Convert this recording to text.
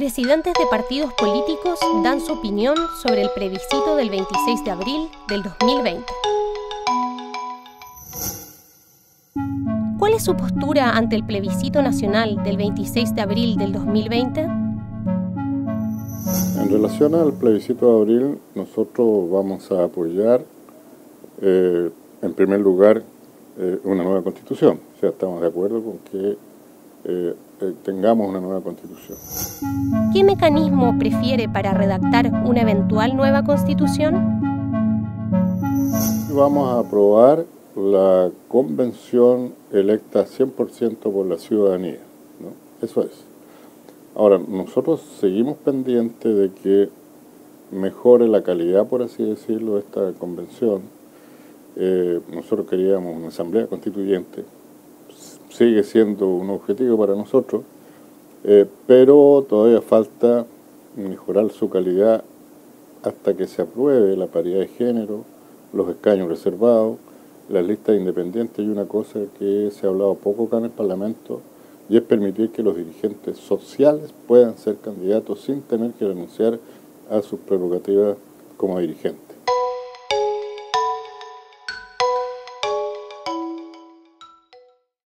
Presidentes de partidos políticos dan su opinión sobre el plebiscito del 26 de abril del 2020. ¿Cuál es su postura ante el plebiscito nacional del 26 de abril del 2020? En relación al plebiscito de abril, nosotros vamos a apoyar, eh, en primer lugar, eh, una nueva constitución. O sea, estamos de acuerdo con que eh, tengamos una nueva constitución. ¿Qué mecanismo prefiere para redactar una eventual nueva constitución? Vamos a aprobar la convención electa 100% por la ciudadanía. ¿no? Eso es. Ahora, nosotros seguimos pendientes de que mejore la calidad, por así decirlo, de esta convención. Eh, nosotros queríamos una asamblea constituyente, sigue siendo un objetivo para nosotros, eh, pero todavía falta mejorar su calidad hasta que se apruebe la paridad de género, los escaños reservados, las listas independientes y una cosa que se ha hablado poco acá en el Parlamento, y es permitir que los dirigentes sociales puedan ser candidatos sin tener que renunciar a sus prerrogativas como dirigentes.